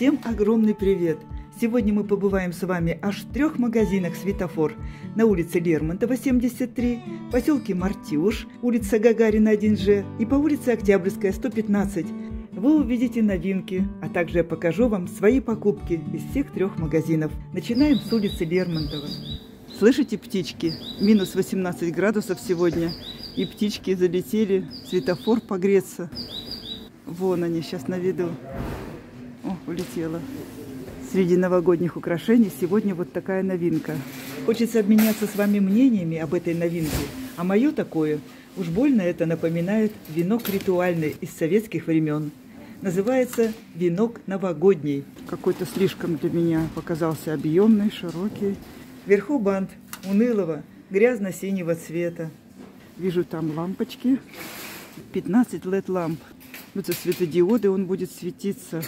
Всем огромный привет! Сегодня мы побываем с вами аж в трех магазинах «Светофор» на улице Лермонтова, 73, поселке Мартюш, улица Гагарина, 1Ж и по улице Октябрьская, 115. Вы увидите новинки, а также я покажу вам свои покупки из всех трех магазинов. Начинаем с улицы Лермонтова. Слышите птички? Минус 18 градусов сегодня. И птички залетели светофор погреться. Вон они сейчас на виду. О, улетела. Среди новогодних украшений сегодня вот такая новинка. Хочется обменяться с вами мнениями об этой новинке. А мое такое, уж больно это напоминает венок ритуальный из советских времен. Называется венок новогодний. Какой-то слишком для меня показался объемный, широкий. Вверху бант унылого, грязно-синего цвета. Вижу там лампочки. 15 LED-ламп. Это светодиоды, он будет светиться.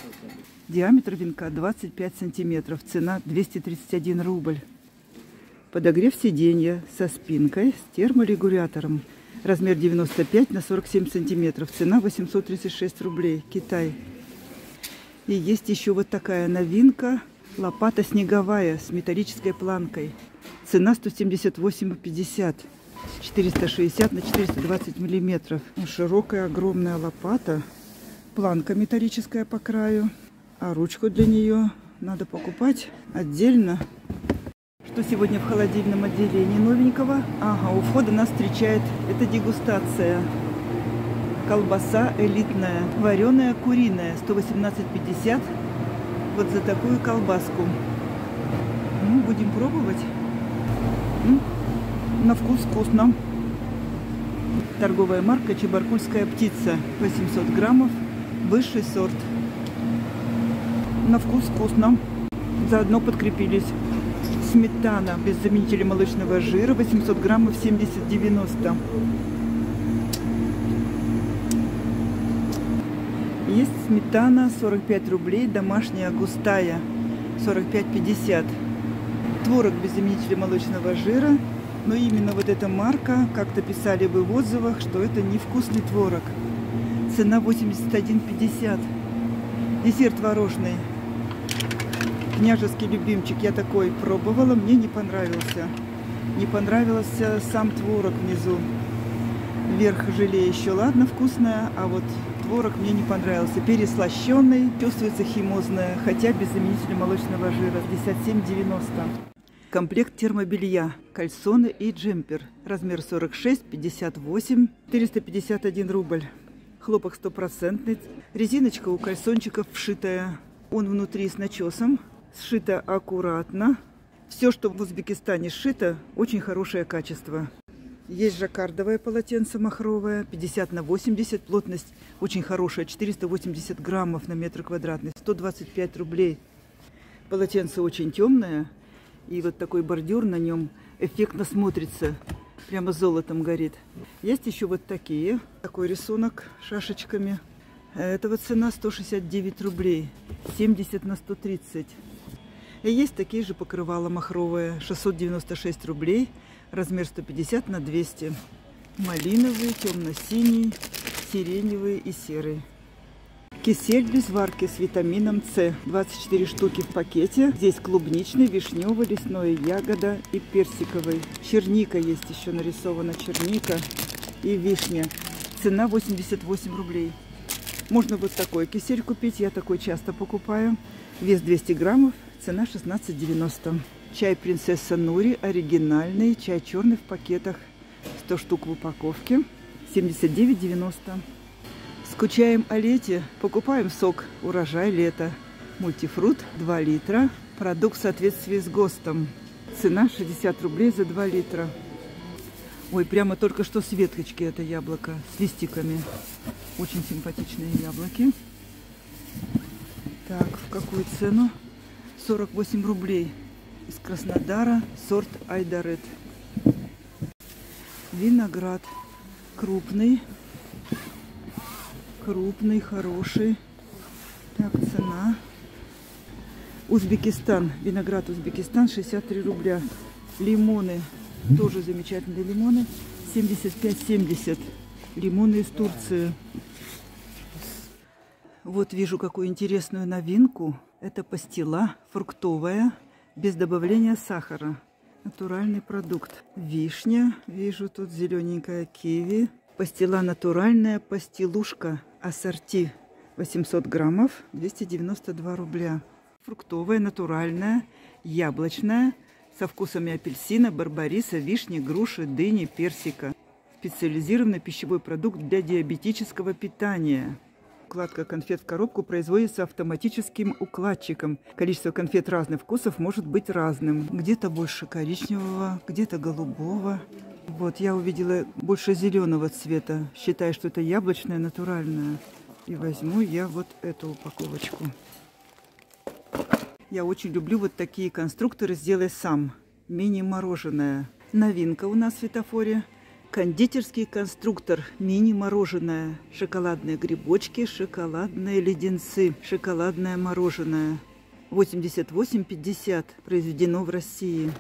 Диаметр венка 25 сантиметров. Цена 231 рубль. Подогрев сиденья со спинкой с терморегулятором. Размер 95 на 47 сантиметров. Цена 836 рублей. Китай. И есть еще вот такая новинка. Лопата снеговая с металлической планкой. Цена 178,50. 460 на 420 миллиметров. Широкая огромная лопата. Планка металлическая по краю. А ручку для нее надо покупать отдельно. Что сегодня в холодильном отделении новенького? Ага, у входа нас встречает, это дегустация. Колбаса элитная, вареная куриная, 118,50. Вот за такую колбаску. Ну, будем пробовать. На вкус вкусно. Торговая марка Чебаркульская птица. 800 граммов. Высший сорт. На вкус вкусно. Заодно подкрепились. Сметана без заменителя молочного жира. 800 граммов 70-90. Есть сметана 45 рублей, домашняя густая 45-50. Творог без заменителя молочного жира но именно вот эта марка, как-то писали вы в отзывах, что это невкусный творог. Цена 81,50. Десерт творожный. Княжеский любимчик. Я такой пробовала, мне не понравился. Не понравился сам творог внизу. Верх желе еще ладно, вкусная, а вот творог мне не понравился. Переслащенный, чувствуется химозная, хотя без заменителя молочного жира. 57,90. Комплект термобелья, кальсоны и джемпер. Размер 46, 58, 451 рубль. Хлопок стопроцентный. Резиночка у кальсончиков вшитая. Он внутри с начесом. Сшито аккуратно. Все, что в Узбекистане сшито, очень хорошее качество. Есть жаккардовое полотенце махровое, 50 на 80, плотность очень хорошая, 480 граммов на метр квадратный, 125 рублей. Полотенце очень темное, и вот такой бордюр на нем эффектно смотрится. Прямо золотом горит. Есть еще вот такие. Такой рисунок шашечками. Этого цена 169 рублей. 70 на 130. И есть такие же покрывала махровые. 696 рублей. Размер 150 на 200. Малиновый, темно-синий, сиреневый и серый. Кисель без варки с витамином С. 24 штуки в пакете. Здесь клубничный, вишневый, лесной, ягода и персиковый. Черника есть еще нарисована. Черника и вишня. Цена 88 рублей. Можно вот такой кисель купить. Я такой часто покупаю. Вес 200 граммов. Цена 16,90. Чай принцесса Нури. Оригинальный. Чай черный в пакетах. 100 штук в упаковке. 79,90. Скучаем о лете, покупаем сок «Урожай лета». Мультифрут 2 литра. Продукт в соответствии с ГОСТом. Цена 60 рублей за 2 литра. Ой, прямо только что с веточки это яблоко, с листиками. Очень симпатичные яблоки. Так, в какую цену? 48 рублей. Из Краснодара сорт Айдарет. Виноград крупный, крупный, хороший. Так, цена. Узбекистан. Виноград Узбекистан 63 рубля. Лимоны. Тоже замечательные лимоны. 75-70. Лимоны из Турции. Вот вижу какую интересную новинку. Это пастила фруктовая, без добавления сахара. Натуральный продукт. Вишня, вижу тут зелененькая киви. Пастила натуральная, пастилушка ассорти. 800 граммов, 292 рубля. Фруктовая, натуральная, яблочная, со вкусами апельсина, барбариса, вишни, груши, дыни, персика. Специализированный пищевой продукт для диабетического питания. Укладка конфет в коробку производится автоматическим укладчиком. Количество конфет разных вкусов может быть разным. Где-то больше коричневого, где-то голубого. Вот, я увидела больше зеленого цвета. Считаю, что это яблочное, натуральное. И возьму я вот эту упаковочку. Я очень люблю вот такие конструкторы «Сделай сам». Мини-мороженое. Новинка у нас в светофоре – Кондитерский конструктор мини-мороженое. Шоколадные грибочки, шоколадные леденцы, шоколадное мороженое. 88,50 произведено в России.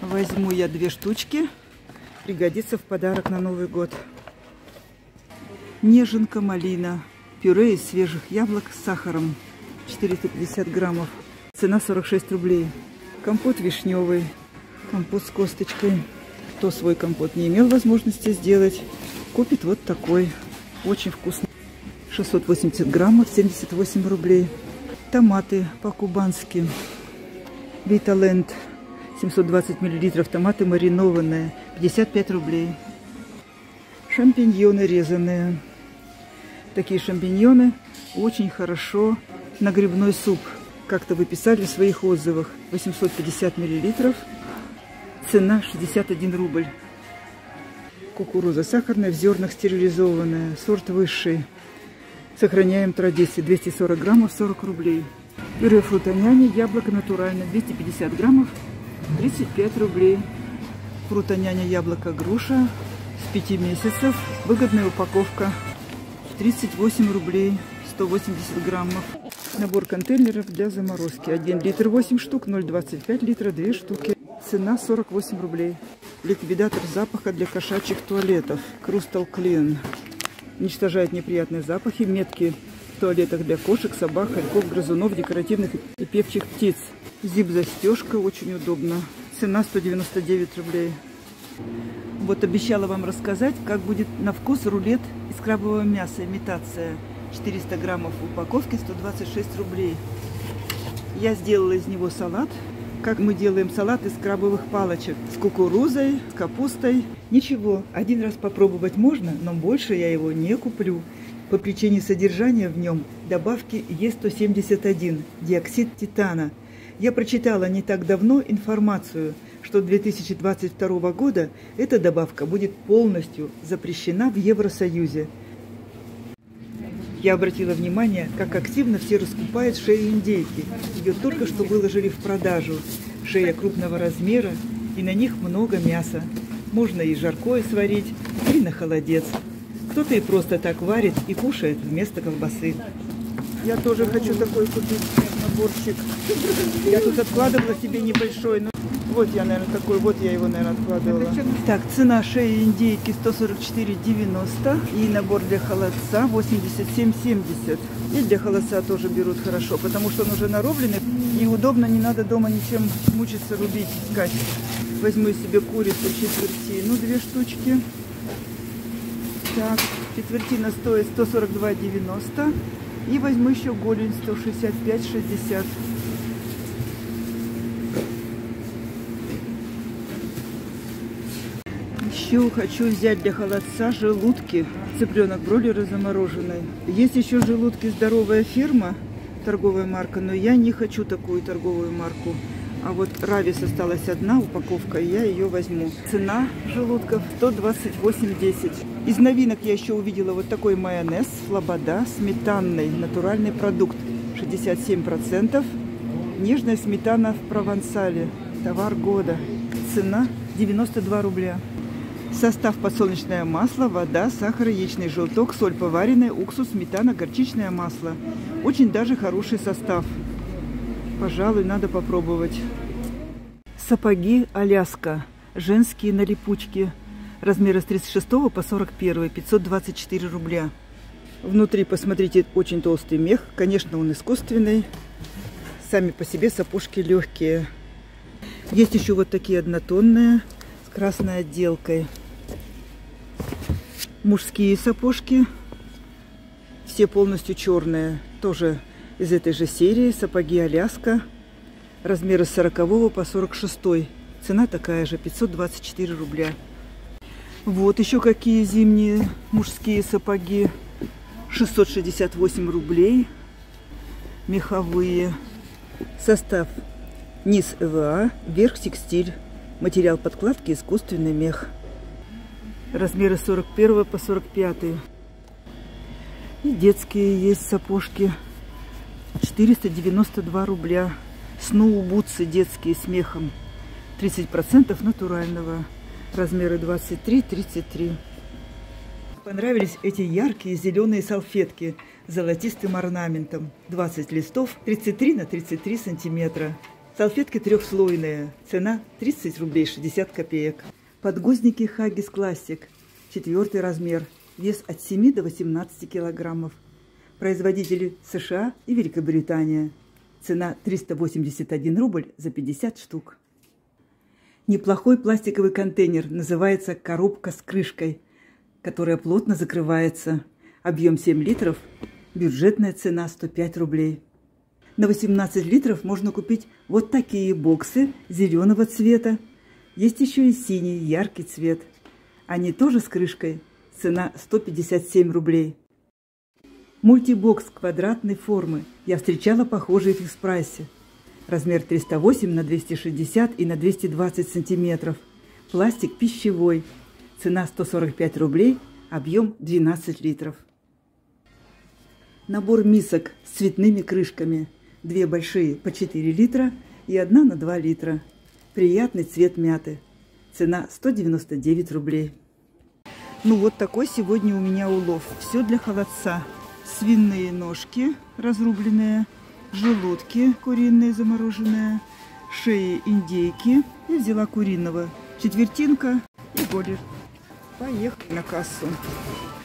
Возьму я две штучки. Пригодится в подарок на Новый год. Неженка малина. Пюре из свежих яблок с сахаром. 450 граммов. Цена 46 рублей. Компот вишневый. Компот с косточкой кто свой компот не имел возможности сделать, купит вот такой. Очень вкусный. 680 граммов, 78 рублей. Томаты по-кубански. Виталенд. 720 миллилитров. Томаты маринованные. 55 рублей. Шампиньоны резаные. Такие шампиньоны очень хорошо на грибной суп. Как-то вы писали в своих отзывах. 850 миллилитров. Цена 61 рубль. Кукуруза сахарная, в зернах стерилизованная, сорт высший. Сохраняем традиции. 240 граммов, 40 рублей. Пюре фрутоняни, яблоко натуральное, 250 граммов, 35 рублей. Фрутоняня, яблоко, груша с 5 месяцев. Выгодная упаковка. 38 рублей, 180 граммов. Набор контейнеров для заморозки. 1 литр 8 штук, 0,25 литра 2 штуки. Цена 48 рублей. Ликвидатор запаха для кошачьих туалетов. Crystal Clean. Уничтожает неприятные запахи. Метки в туалетах для кошек, собак, хорьков, грызунов, декоративных и певчих птиц. Зип-застежка. Очень удобно. Цена 199 рублей. Вот обещала вам рассказать, как будет на вкус рулет из крабового мяса. Имитация. 400 граммов в упаковке, 126 рублей. Я сделала из него салат как мы делаем салат из крабовых палочек с кукурузой, с капустой. Ничего, один раз попробовать можно, но больше я его не куплю. По причине содержания в нем добавки Е171, диоксид титана. Я прочитала не так давно информацию, что 2022 года эта добавка будет полностью запрещена в Евросоюзе. Я обратила внимание, как активно все раскупают шею индейки. Ее только что выложили в продажу. Шея крупного размера, и на них много мяса. Можно и жаркое сварить, и на холодец. Кто-то и просто так варит и кушает вместо колбасы. Я тоже хочу такой купить наборчик. Я тут откладывала себе небольшой, но вот я, наверное, такой, вот я его, наверное, откладывала. Так, цена шеи индейки 144,90 и набор для холодца 87,70. И для холодца тоже берут хорошо, потому что он уже нарубленный и удобно, не надо дома ничем мучиться, рубить, искать. Возьму себе курицу четвертину, две штучки. Так, четвертина стоит 142,90. И возьму еще голень 165,60. Еще хочу взять для холодца желудки. Цыпленок бройлера замороженный. Есть еще желудки здоровая фирма, торговая марка, но я не хочу такую торговую марку. А вот Равис осталась одна упаковка, и я ее возьму. Цена желудков 128,10. Из новинок я еще увидела вот такой майонез Слобода, сметанный, натуральный продукт. 67%. Нежная сметана в провансале. Товар года. Цена 92 рубля. Состав подсолнечное масло, вода, сахар, яичный желток, соль поваренная, уксус, сметана, горчичное масло. Очень даже хороший состав. Пожалуй, надо попробовать. Сапоги Аляска. Женские на липучке. Размеры с 36 по 41. 524 рубля. Внутри, посмотрите, очень толстый мех. Конечно, он искусственный. Сами по себе сапожки легкие. Есть еще вот такие однотонные с красной отделкой. Мужские сапожки. Все полностью черные. Тоже из этой же серии. Сапоги Аляска. Размеры с 40 по 46. Цена такая же, 524 рубля. Вот еще какие зимние мужские сапоги. 668 рублей. Меховые. Состав. Низ ЭВА, верх текстиль. Материал подкладки искусственный мех. Размеры 41 по 45. И детские есть сапожки. 492 рубля. Сноубутсы детские с мехом. 30% натурального. Размеры 23-33. Понравились эти яркие зеленые салфетки с золотистым орнаментом. 20 листов, 33 на 33 сантиметра. Салфетки трехслойные. Цена 30 рублей 60 копеек. Подгузники Хаггис Классик. Четвертый размер. Вес от 7 до 18 килограммов. Производители США и Великобритания. Цена 381 рубль за 50 штук. Неплохой пластиковый контейнер называется коробка с крышкой – которая плотно закрывается. Объем 7 литров, бюджетная цена 105 рублей. На 18 литров можно купить вот такие боксы зеленого цвета. Есть еще и синий, яркий цвет. Они тоже с крышкой. Цена 157 рублей. Мультибокс квадратной формы. Я встречала похожие в экспрессе. Размер 308 на 260 и на 220 сантиметров. Пластик пищевой. Цена 145 рублей, объем 12 литров. Набор мисок с цветными крышками. Две большие по 4 литра и одна на 2 литра. Приятный цвет мяты. Цена 199 рублей. Ну вот такой сегодня у меня улов. Все для холодца. Свиные ножки разрубленные, желудки куриные замороженные, шеи индейки. Я взяла куриного. Четвертинка и более. Поехали на кассу.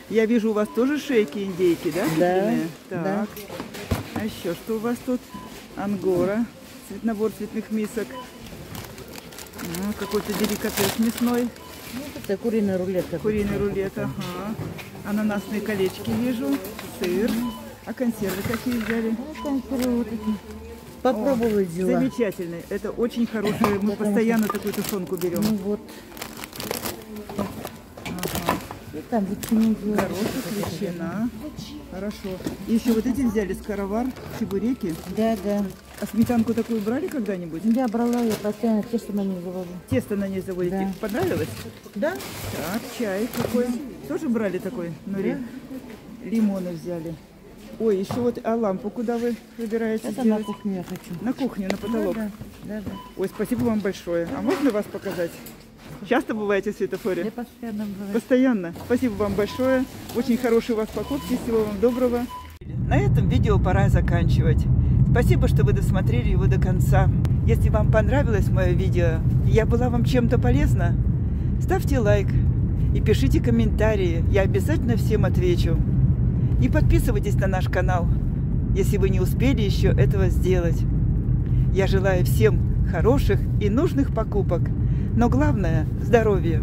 Я вижу, у вас тоже шейки индейки, да? Да. Так. Да. А еще что у вас тут? Ангора. Набор цветных мисок. А, Какой-то деликатес мясной. Ну, это куриный рулет. Куриный рулет, ага. Ананасные колечки вижу. Сыр. А консервы какие взяли? Консервы вот эти. Попробовать взяла. Замечательные. Это очень хорошие. Мы постоянно такую тушенку берем. Ну вот. И там ветчину взяла. Горошек, ветчина. Хорошо. И еще вот эти взяли скоровар, чебуреки. Да, да. А сметанку такую брали когда-нибудь? Я брала, я постоянно тесто на них завожу. Тесто на ней заводите. Да. Понравилось? Да? Так, чай какой. Тоже брали такой? Нури? Лимоны взяли. Ой, еще вот, а лампу куда вы выбираете Это на сделать? кухню я хочу. На кухню, на потолок. Да, да, да. Ой, спасибо вам большое. А можно вас показать? Часто бываете в светофоре? Я постоянно бываю. Постоянно. Спасибо вам большое. Очень хорошие у вас покупки. Всего вам доброго. На этом видео пора заканчивать. Спасибо, что вы досмотрели его до конца. Если вам понравилось мое видео, и я была вам чем-то полезна, ставьте лайк и пишите комментарии. Я обязательно всем отвечу. И подписывайтесь на наш канал, если вы не успели еще этого сделать. Я желаю всем хороших и нужных покупок. Но главное – здоровья.